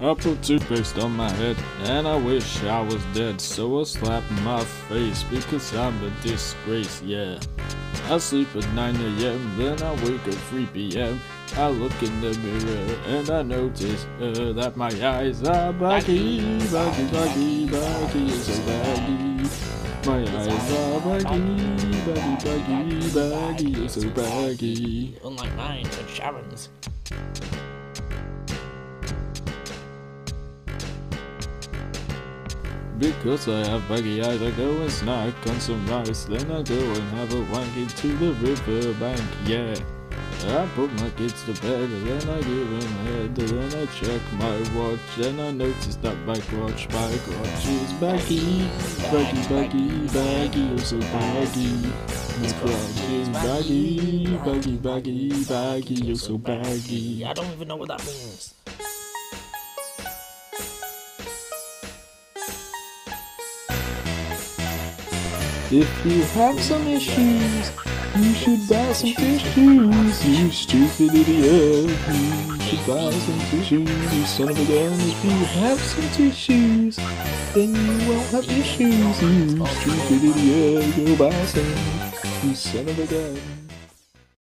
I put toothpaste on my head, and I wish I was dead. So I slap my face because I'm a disgrace, yeah. I sleep at 9 a.m., then I wake at 3 p.m. I look in the mirror and I notice uh, that my eyes are baggy, baggy, baggy, baggy, so baggy. My eyes are baggy, baggy, baggy, baggy, so baggy. Unlike mine and Sharon's. Because I have baggy eyes, I go and snack on some rice. Then I go and have a wank into the river bank, yeah. I put my kids to bed, then I give them head, then I check my watch, and I notice that my watch, my watch is baggy, baggy, baggy, baggy, oh so baggy. My watch is baggy, baggy, baggy, baggy, oh so baggy. I don't even know what that means. If you have some issues, you should buy some tissues, you stupid idiot. You should buy some tissues, you son of a gun. If you have some tissues, then you won't have issues, you stupid idiot. Go buy some, you son of a gun.